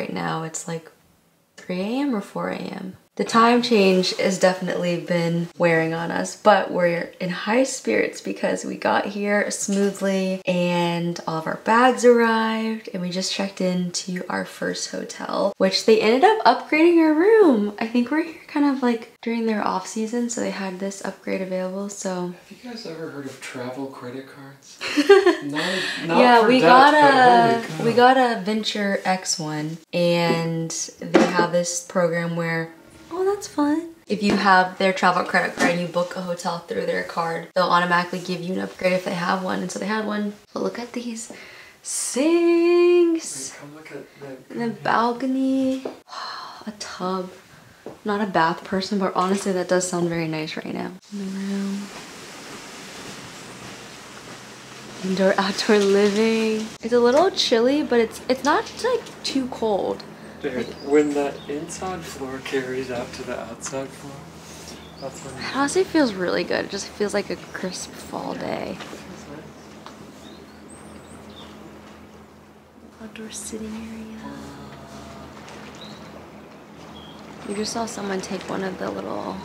right now, it's like 3 a.m. or 4 a.m. The time change has definitely been wearing on us, but we're in high spirits because we got here smoothly and all of our bags arrived and we just checked into our first hotel, which they ended up upgrading our room. I think we're here kind of like during their off season, so they had this upgrade available, so. Have you guys ever heard of travel credit cards? not, not yeah, we got a we got a Venture X one and they have this program where Oh, that's fun. If you have their travel credit card and you book a hotel through their card, they'll automatically give you an upgrade if they have one. And so they had one. But look at these sinks. Wait, look at the, the balcony. a tub. Not a bath person, but honestly that does sound very nice right now. The room. Indoor outdoor living. It's a little chilly, but it's it's not like too cold. When that inside floor carries out to the outside floor, that's when It honestly feels really good. It just feels like a crisp fall day. Outdoor sitting area. We just saw someone take one of the little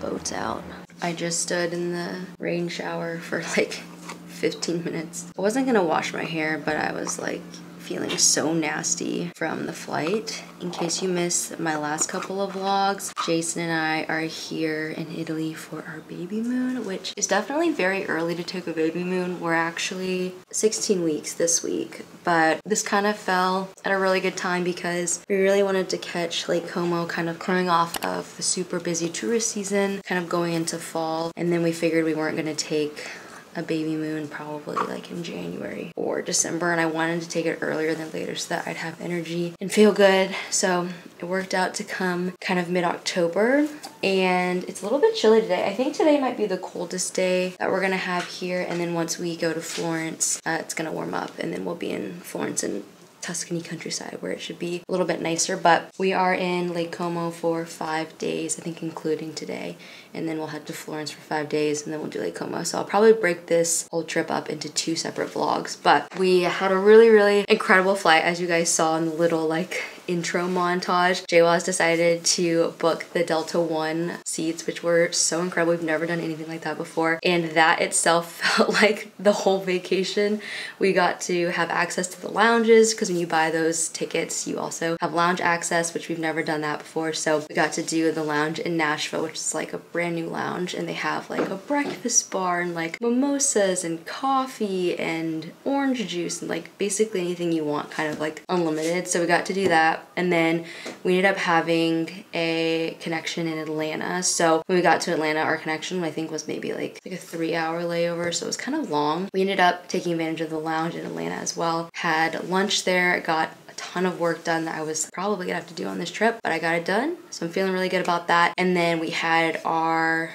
boats out. I just stood in the rain shower for like 15 minutes. I wasn't gonna wash my hair, but I was like, feeling so nasty from the flight. In case you missed my last couple of vlogs, Jason and I are here in Italy for our baby moon, which is definitely very early to take a baby moon. We're actually 16 weeks this week, but this kind of fell at a really good time because we really wanted to catch Lake Como kind of coming off of the super busy tourist season, kind of going into fall, and then we figured we weren't gonna take a baby moon probably like in January or December and I wanted to take it earlier than later so that I'd have energy and feel good. So it worked out to come kind of mid-October and it's a little bit chilly today. I think today might be the coldest day that we're gonna have here and then once we go to Florence, uh, it's gonna warm up and then we'll be in Florence in Tuscany countryside where it should be a little bit nicer. But we are in Lake Como for five days, I think including today. And then we'll head to Florence for five days and then we'll do Lake Como. So I'll probably break this whole trip up into two separate vlogs. But we had a really, really incredible flight as you guys saw in the little like intro montage, JWowws decided to book the Delta One seats, which were so incredible. We've never done anything like that before. And that itself felt like the whole vacation. We got to have access to the lounges because when you buy those tickets, you also have lounge access, which we've never done that before. So we got to do the lounge in Nashville, which is like a brand new lounge. And they have like a breakfast bar and like mimosas and coffee and orange juice and like basically anything you want, kind of like unlimited. So we got to do that And then we ended up having a connection in Atlanta. So when we got to Atlanta, our connection I think was maybe like, like a three hour layover. So it was kind of long. We ended up taking advantage of the lounge in Atlanta as well. Had lunch there, got a ton of work done that I was probably gonna have to do on this trip, but I got it done. So I'm feeling really good about that. And then we had our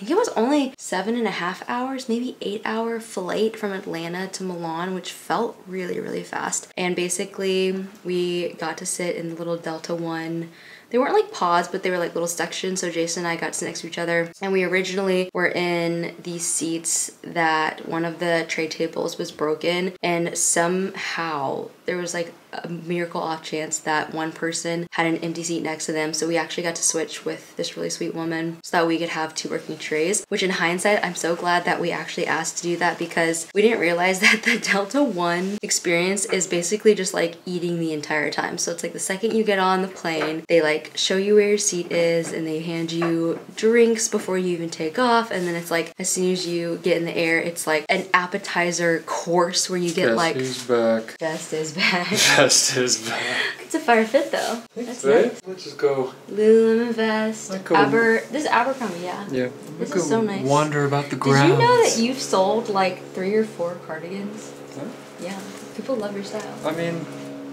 think it was only seven and a half hours, maybe eight hour flight from Atlanta to Milan, which felt really, really fast. And basically, we got to sit in the little Delta One they weren't like pods, but they were like little sections. So Jason and I got to sit next to each other. And we originally were in these seats that one of the tray tables was broken. And somehow there was like a miracle off chance that one person had an empty seat next to them. So we actually got to switch with this really sweet woman so that we could have two working trays, which in hindsight, I'm so glad that we actually asked to do that because we didn't realize that the Delta One experience is basically just like eating the entire time. So it's like the second you get on the plane, they like show you where your seat is and they hand you drinks before you even take off. And then it's like as soon as you get in the air, it's like an appetizer course where you get Guess like. Who's back? Just is back. Just is back. It's a fire fit though. Thanks, That's nice. Let's just go. Lululemon vest. Like Aber. This is Abercrombie, yeah. Yeah. This is so nice. Wander about the grounds. Did you know that you've sold like three or four cardigans? Huh? Yeah. People love your style. I mean,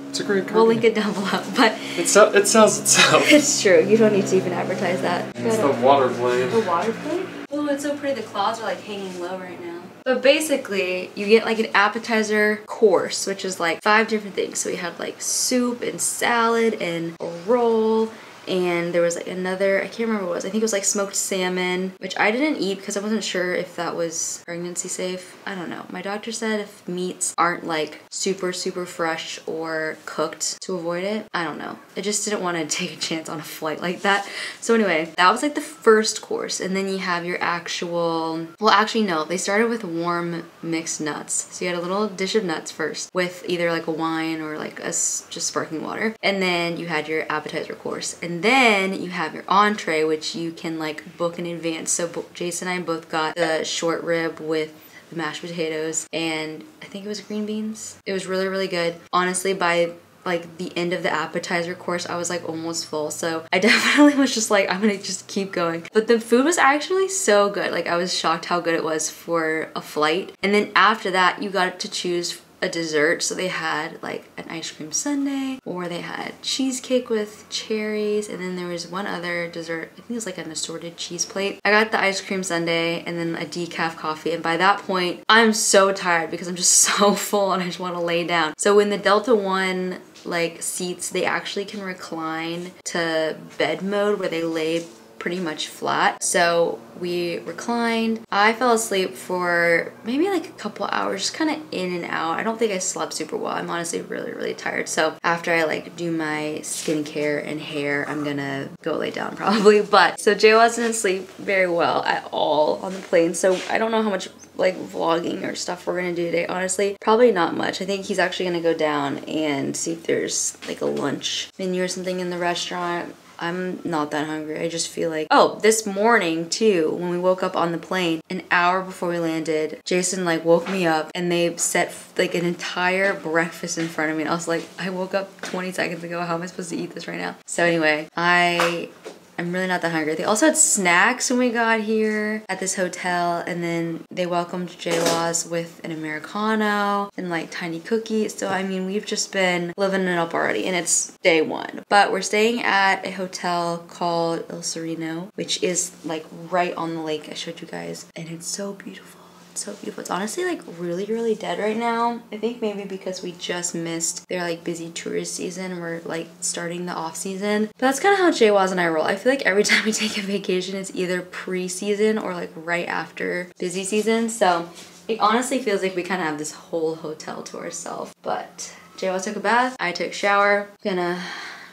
it's a great cardigan. We'll link it down below, but it, se- it sells itself. it's true. You don't need to even advertise that. It's the water blade. The water blade? Oh, it's so pretty. The clouds are like hanging low right now. But basically, you get like an appetizer course, which is like five different things. So we had like soup and salad and a roll and there was like another, I can't remember what it was. I think it was like smoked salmon, which I didn't eat because I wasn't sure if that was pregnancy safe. I don't know. My doctor said if meats aren't like super, super fresh or cooked to avoid it. I don't know. I just didn't want to take a chance on a flight like that. So anyway, that was like the first course. And then you have your actual, well, actually no, they started with warm mixed nuts. So you had a little dish of nuts first with either like a wine or like a just sparkling water. And then you had your appetizer course. And then you have your entree, which you can like book in advance. So Jason and I both got the short rib with the mashed potatoes and I think it was green beans. It was really, really good. Honestly, by like the end of the appetizer course, I was like almost full. So I definitely was just like, I'm gonna just keep going. But the food was actually so good. Like I was shocked how good it was for a flight. And then after that, you got to choose a dessert. So they had like an ice cream sundae or they had cheesecake with cherries. And then there was one other dessert. I think it was like an assorted cheese plate. I got the ice cream sundae and then a decaf coffee. And by that point, I'm so tired because I'm just so full and I just want to lay down. So in the Delta One like seats, they actually can recline to bed mode where they lay pretty much flat. So we reclined. I fell asleep for maybe like a couple hours, just kind of in and out. I don't think I slept super well. I'm honestly really, really tired. So after I like do my skincare and hair, I'm gonna go lay down probably. But so Jay wasn't asleep very well at all on the plane. So I don't know how much like vlogging or stuff we're gonna do today honestly probably not much i think he's actually gonna go down and see if there's like a lunch menu or something in the restaurant I'm not that hungry. I just feel like, oh, this morning too, when we woke up on the plane, an hour before we landed, Jason like woke me up and they set like an entire breakfast in front of me. And I was like, I woke up 20 seconds ago. How am I supposed to eat this right now? So anyway, I I'm really not that hungry. They also had snacks when we got here at this hotel and then they welcomed Jaylaws with an Americano and like tiny cookies. So I mean, we've just been living it up already and it's day one. But we're staying at a hotel called Il Sereno, which is like right on the lake I showed you guys. And it's so beautiful so beautiful. It's honestly like really, really dead right now. I think maybe because we just missed their like busy tourist season. We're like starting the off season. But that's kind of how Jaywaz and I roll. I feel like every time we take a vacation, it's either pre-season or like right after busy season. So it honestly feels like we kind of have this whole hotel to ourselves. But Jaywaz took a bath. I took shower. Gonna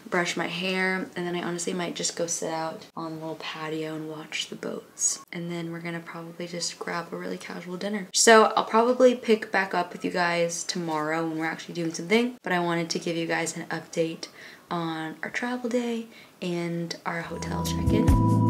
brush my hair, and then I honestly might just go sit out on the little patio and watch the boats. And then we're gonna probably just grab a really casual dinner. So I'll probably pick back up with you guys tomorrow when we're actually doing something, but I wanted to give you guys an update on our travel day and our hotel check-in.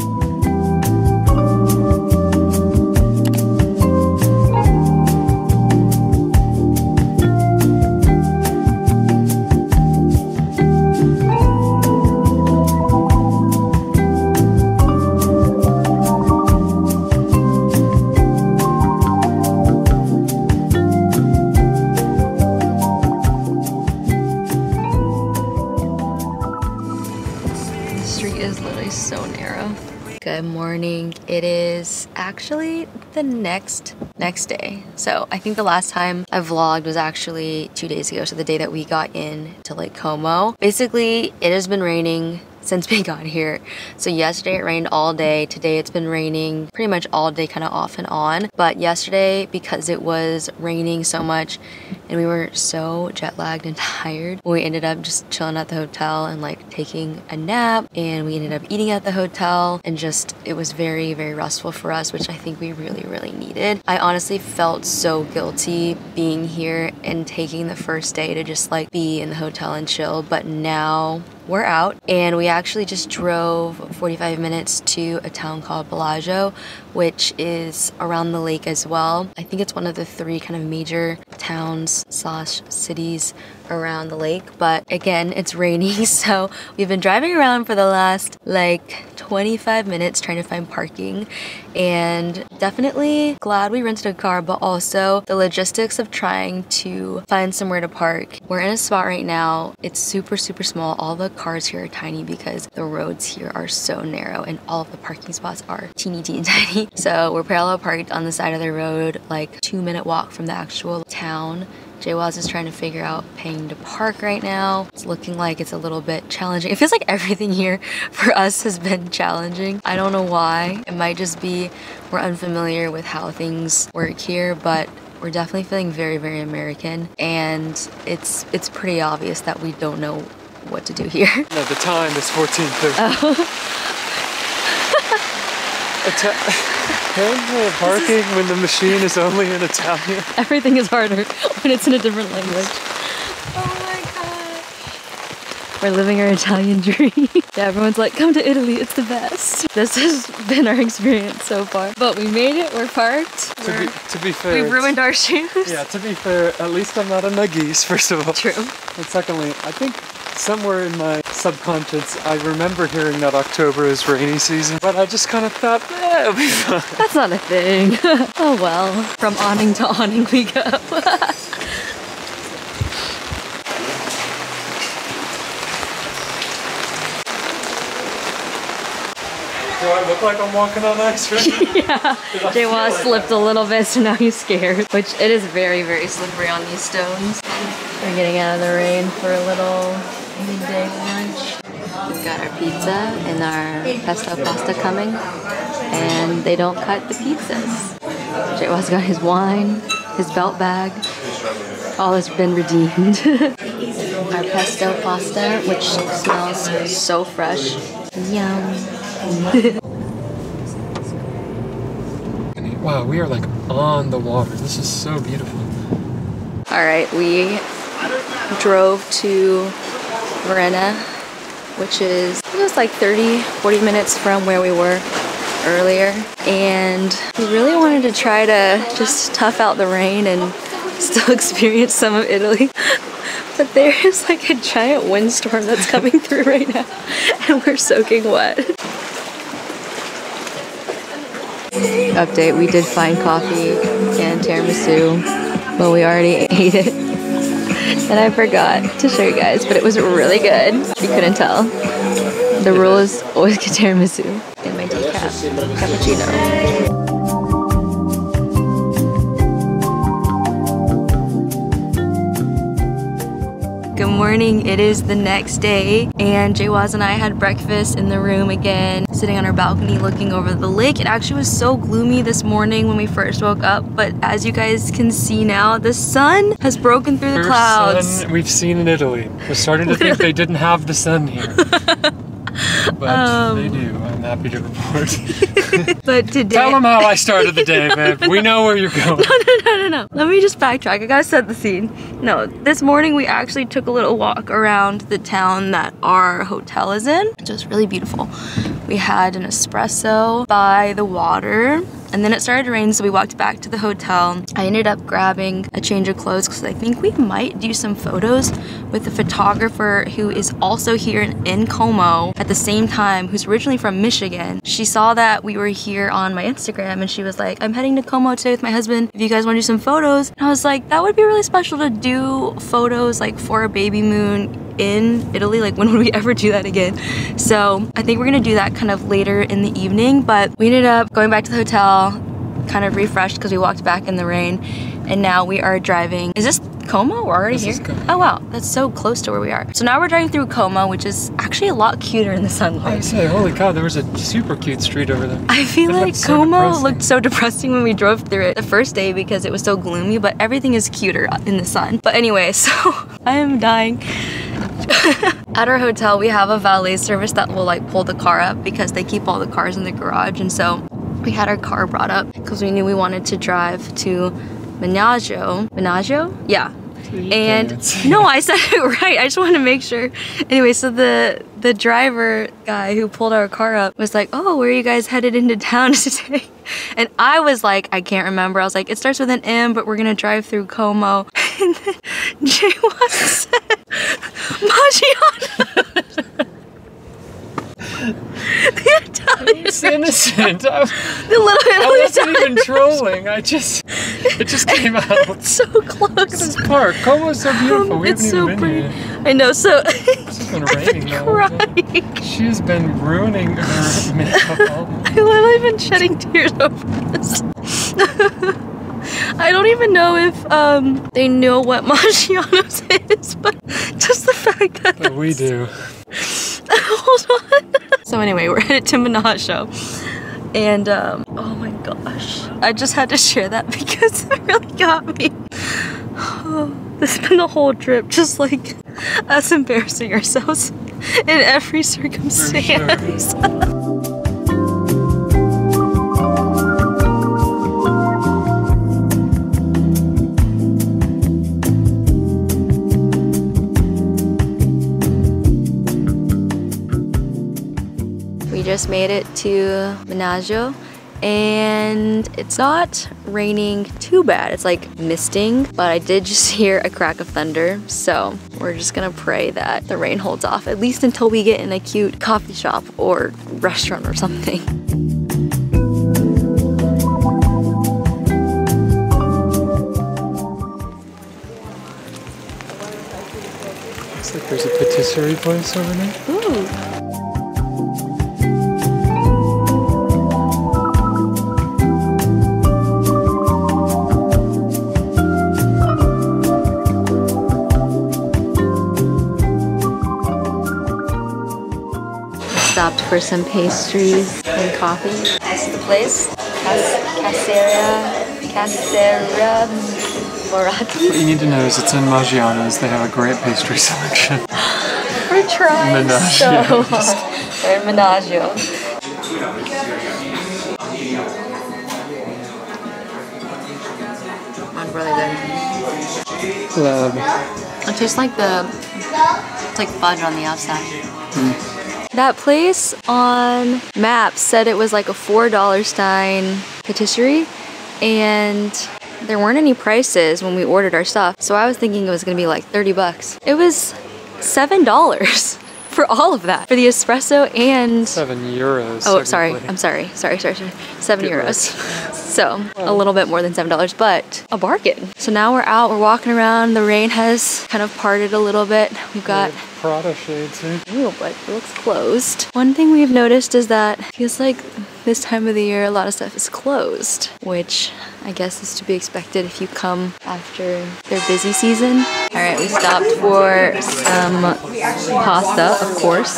The next next day. So I think the last time I vlogged was actually two days ago. So the day that we got in to Lake Como. Basically, it has been raining since we got here. So yesterday it rained all day. Today it's been raining pretty much all day, kind of off and on. But yesterday, because it was raining so much and we were so jet lagged and tired, we ended up just chilling at the hotel and like taking a nap. And we ended up eating at the hotel and just, it was very, very restful for us, which I think we really, really needed. I honestly felt so guilty being here and taking the first day to just like be in the hotel and chill. But now we're out and we actually just drove 45 minutes to a town called Bellagio, which is around the lake as well. I think it's one of the three kind of major towns slash cities around the lake but again it's raining so we've been driving around for the last like 25 minutes trying to find parking. And definitely glad we rented a car but also the logistics of trying to find somewhere to park. We're in a spot right now. It's super super small. All the cars here are tiny because the roads here are so narrow and all of the parking spots are teeny teeny tiny. So we're parallel parked on the side of the road like two minute walk from the actual town Jaywaz is trying to figure out paying to park right now. It's looking like it's a little bit challenging. It feels like everything here for us has been challenging. I don't know why. It might just be we're unfamiliar with how things work here, but we're definitely feeling very, very American. And it's it's pretty obvious that we don't know what to do here. No, the time is 14:30. Ita- Handheld parking when the machine is only in Italian. Everything is harder when it's in a different language. Oh my god. We're living our Italian dream. yeah, everyone's like, come to Italy, it's the best. This has been our experience so far. But we made it, we're parked. To be, We're- to be fair, we ruined our shoes. Yeah, to be fair, at least I'm not a nuggies, first of all. True. And secondly, I think somewhere in my subconscious, I remember hearing that October is rainy season, but I just kind of thought, eh. That's not a thing. oh well. From awning to awning we go. Do I look like I'm walking on ice right yeah. Jay was slipped a little bit, so now he's scared. Which it is very, very slippery on these stones. We're getting out of the rain for a little midday lunch. We've got our pizza and our pesto pasta coming, and they don't cut the pizzas. Jay was got his wine, his belt bag. All has been redeemed. our pesto pasta, which smells so fresh. Yum. Wow, we are like on the water. This is so beautiful. All right, we drove to Varenna, which is it was like 30, 40 minutes from where we were earlier. And we really wanted to try to just tough out the rain and still experience some of Italy. But there is like a giant windstorm that's coming through right now, and we're soaking wet. Update, we did find coffee and tiramisu, but we already ate it. And I forgot to show you guys, but it was really good. You couldn't tell. The rule is always get tiramisu in my decaf cappuccino. Good morning. It is the next day, and Jaywaz and I had breakfast in the room again, sitting on our balcony looking over the lake. It actually was so gloomy this morning when we first woke up, but as you guys can see now, the sun has broken through the First clouds. sun we've seen in Italy. We're starting to think they didn't have the sun here. But Um, they do. I'm happy to report. But today, Tell them how I started the day, babe. We know where you're going. no, no, no. No. Let me just backtrack. I gotta set the scene. No, this morning we actually took a little walk around the town that our hotel is in, which was really beautiful. We had an espresso by the water. And then it started to rain, so we walked back to the hotel. I ended up grabbing a change of clothes because I think we might do some photos with a photographer who is also here in, in Como at the same time, who's originally from Michigan. She saw that we were here on my Instagram and she was like, I'm heading to Como today with my husband. If you guys want to do some photos, and I was like, that would be really special to do photos like for a baby moon in Italy. Like, when would we ever do that again? So, I think we're gonna do that kind of later in the evening. But we ended up going back to the hotel, kind of refreshed because we walked back in the rain, and now we are driving. Is this Como? We're already This is here. Oh wow, that's so close to where we are. So now we're driving through Como, which is actually a lot cuter in the I sunlight. say, holy cow, there was a super cute street over there. I feel like so Como depressing. looked so depressing when we drove through it the first day because it was so gloomy, but everything is cuter in the sun. But anyway, so I am dying. At our hotel, we have a valet service that will like pull the car up because they keep all the cars in the garage. And so we had our car brought up because we knew we wanted to drive to Menaggio. Menaggio? Yeah. And no, I said it right. I just wanted to make sure. Anyway, so the the driver guy who pulled our car up was like, "Oh, where are you guys headed into town today?" And I was like, "I can't remember." I was like, "It starts with an M, but we're gonna drive through Como." And then Jay was said, "Maggiano." The Italian, It's innocent. I, the little I Italy wasn't Italian even trolling. I just, it just came out. so close. This park, Como's so beautiful. We it's haven't so even pretty. I know. So It's been I've raining been now. all day. crying. She's been ruining her makeup all I literally been shedding tears over this. I don't even know if um, they know what Maggiano's is, but just the fact that. But we do. Hold on. So anyway, we're headed to Menaggio. And um, oh my gosh. I just had to share that because it really got me. Oh, this has been the whole trip, just like us embarrassing ourselves in every circumstance. just made it to Menaggio and it's not raining too bad. It's like misting, but I did just hear a crack of thunder. So we're just gonna pray that the rain holds off, at least until we get in a cute coffee shop or restaurant or something. Looks like there's a patisserie place over there. Ooh. For some pastries and coffee. This is the place. Cas- Caseria, Caseria Moratti. What you need to know is it's in Maggiano's. They have a great pastry selection. We're trying Menaggio. so hard. We're in Menaggio. I'm really good. Love. It tastes like the, it's like fudge on the outside. Hmm. That place on Maps said it was like a four dollar Stein patisserie, and there weren't any prices when we ordered our stuff. So I was thinking it was gonna be like thirty bucks. It was seven dollars for all of that for the espresso and Seven euros. Oh, sorry. I'm sorry. Sorry, sorry, sorry. Seven Good euros. So a little bit more than seven dollars, but a bargain. So now we're out. We're walking around. The rain has kind of parted a little bit. We've got. Prada shades here. Ooh, but it looks closed. One thing we've noticed is that it feels like this time of the year a lot of stuff is closed, which I guess is to be expected if you come after their busy season. All right, we stopped for some pasta, of course,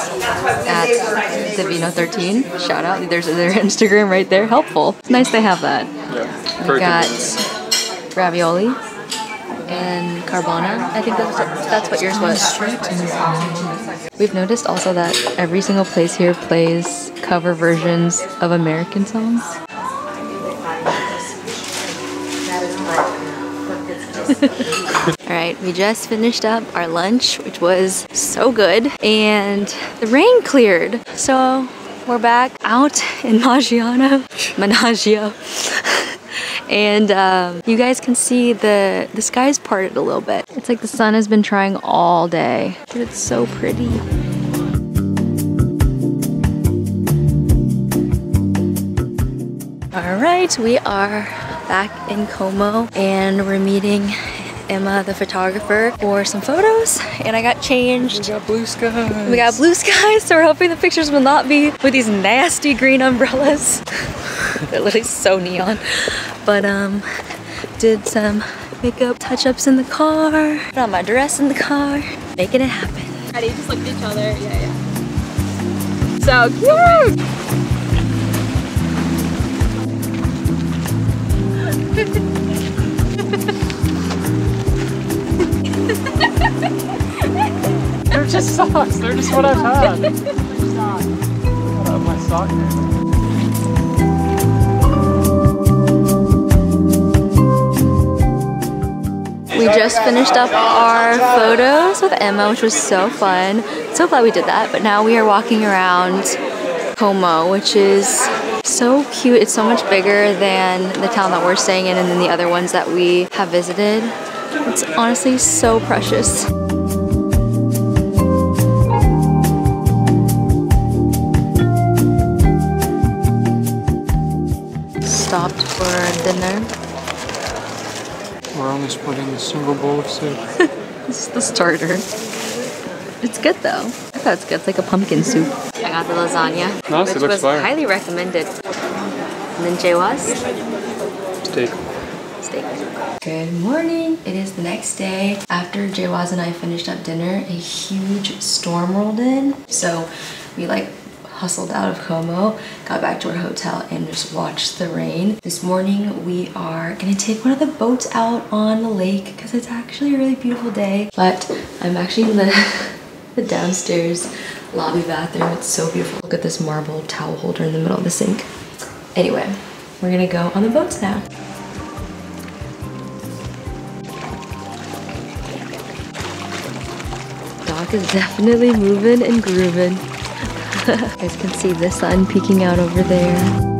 at Divino 13. Shout out, there's their Instagram right there, helpful. It's nice they have that. Yeah. We got ravioli and carbona. I think that's what, that's what yours was. We've noticed also that every single place here plays cover versions of American songs. All right, we just finished up our lunch, which was so good, and the rain cleared. So we're back out in Maggiano, Menaggio. and um, you guys can see the the sky's parted a little bit. It's like the sun has been trying all day, but it's so pretty. All right, we are back in Como, and we're meeting Emma, the photographer, for some photos. And I got changed. We changed. got blue skies. We got blue skies, so we're hoping the pictures will not be with these nasty green umbrellas. They're literally so neon. But um, did some makeup touch-ups in the car, put on my dress in the car, making it happen. Ready? Just look at each other. Yeah, yeah. So cute. Socks. They're just what I've had. They're socks. Got out my sock game. We just finished up our photos with Emma, which was so fun. So glad we did that. But now we are walking around Como, which is so cute. It's so much bigger than the town that we're staying in and then the other ones that we have visited. It's honestly so precious. Dinner. We're only splitting a single bowl of soup. This is the starter. It's good though. I thought it's good. It's like a pumpkin soup. I got the lasagna, Nice, it which looks was fire. highly recommended. And then Jay was Steak. steak. Good morning. It is the next day. After Jaywaz and I finished up dinner, a huge storm rolled in. So we like hustled out of Como, got back to our hotel and just watched the rain. This morning we are gonna take one of the boats out on the lake because it's actually a really beautiful day. But I'm actually in the, the downstairs lobby bathroom. It's so beautiful. Look at this marble towel holder in the middle of the sink. Anyway, we're gonna go on the boats now. Dog is definitely moving and grooving. you guys can see the sun peeking out over there.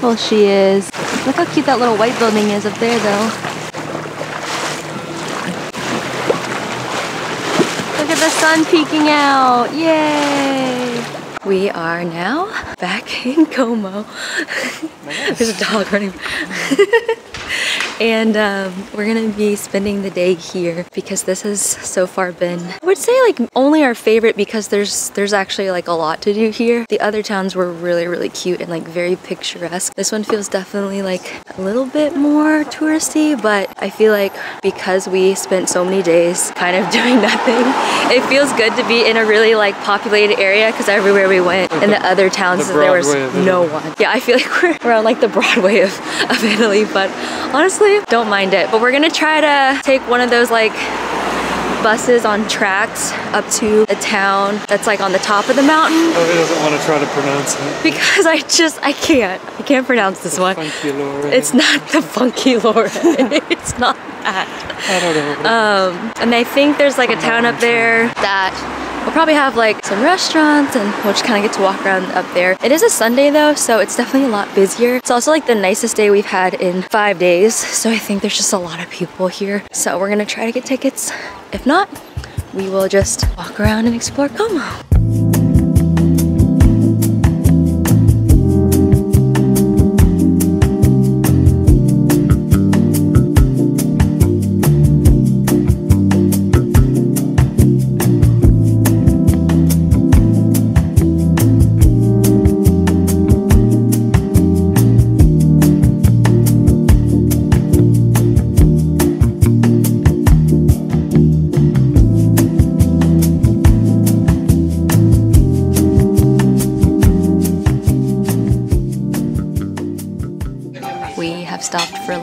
Beautiful she is. Look how cute that little white building is up there though. Look at the sun peeking out. Yay! We are now back in Como. There's a dog running. and um, we're gonna be spending the day here because this has so far been I would say like only our favorite because there's there's actually like a lot to do here. The other towns were really really cute and like very picturesque. This one feels definitely like a little bit more touristy but I feel like because we spent so many days kind of doing nothing it feels good to be in a really like populated area because everywhere we went in the other towns The there was no one. Yeah I feel like we're, we're on like the Broadway of, of Italy but honestly don't mind it but we're gonna try to take one of those like buses on tracks up to a town that's like on the top of the mountain Oh, he doesn't want to try to pronounce it. because I just I can't I can't pronounce this one Funky Laura. it's not the funky Laura it's not that I don't know. um, and I think there's like a town up there that will probably have like some restaurants and we'll just kind of get to walk around up there. It is a Sunday though, so it's definitely a lot busier. It's also like the nicest day we've had in five days, so I think there's just a lot of people here. So we're gonna try to get tickets. If not, we will just walk around and explore Como.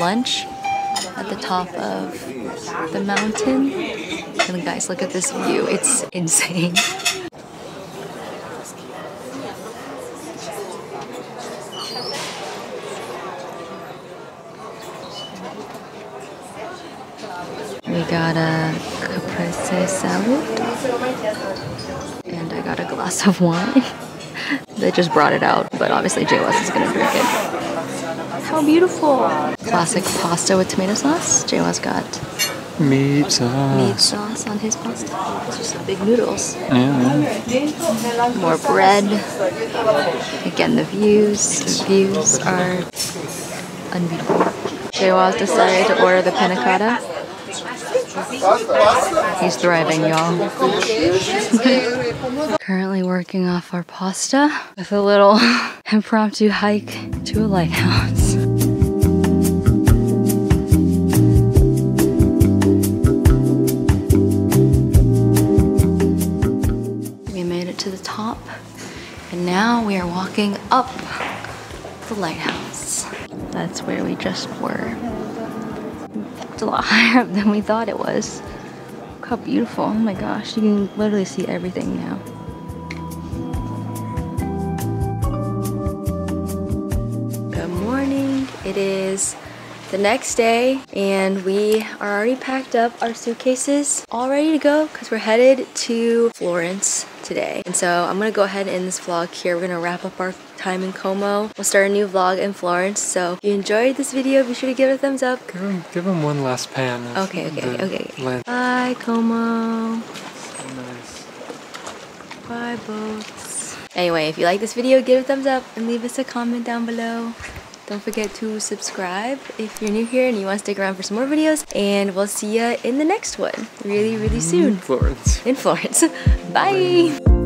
Lunch at the top of the mountain. And guys, look at this view. It's insane. We got a caprese salad. And I got a glass of wine. they just brought it out, but obviously West is gonna drink it. How beautiful! Classic pasta with tomato sauce. Jay West got Meat sauce. meat sauce on his pasta. It's just the big noodles. Yeah. More bread. Again, the views. The views are unbeatable. Jay West decided to order the panna cotta. He's thriving, y'all. Currently working off our pasta with a little impromptu hike to a lighthouse. Now we are walking up the lighthouse. That's where we just were. It's a lot higher up than we thought it was. Look how beautiful. Oh my gosh, you can literally see everything now. Good morning. It is the next day and we are already packed up our suitcases all ready to go because we're headed to Florence today. And so I'm gonna go ahead and end this vlog here. We're gonna wrap up our time in Como. We'll start a new vlog in Florence. So if you enjoyed this video, be sure to give it a thumbs up. Give him, give him one last pan. of Okay, okay, okay. Bye, Como. So nice. Bye, boats. Anyway, if you like this video, give it a thumbs up and leave us a comment down below. Don't forget to subscribe if you're new here and you want to stick around for some more videos. And we'll see you in the next one really, really soon Florence. in Florence. Bye.